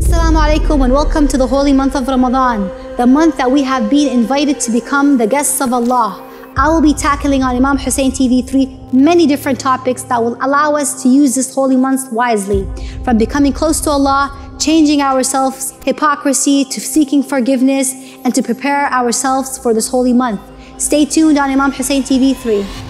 Assalamu alaikum and welcome to the holy month of Ramadan, the month that we have been invited to become the guests of Allah. I will be tackling on Imam Hussein TV3 many different topics that will allow us to use this holy month wisely, from becoming close to Allah, changing ourselves, hypocrisy, to seeking forgiveness, and to prepare ourselves for this holy month. Stay tuned on Imam Hussein TV3.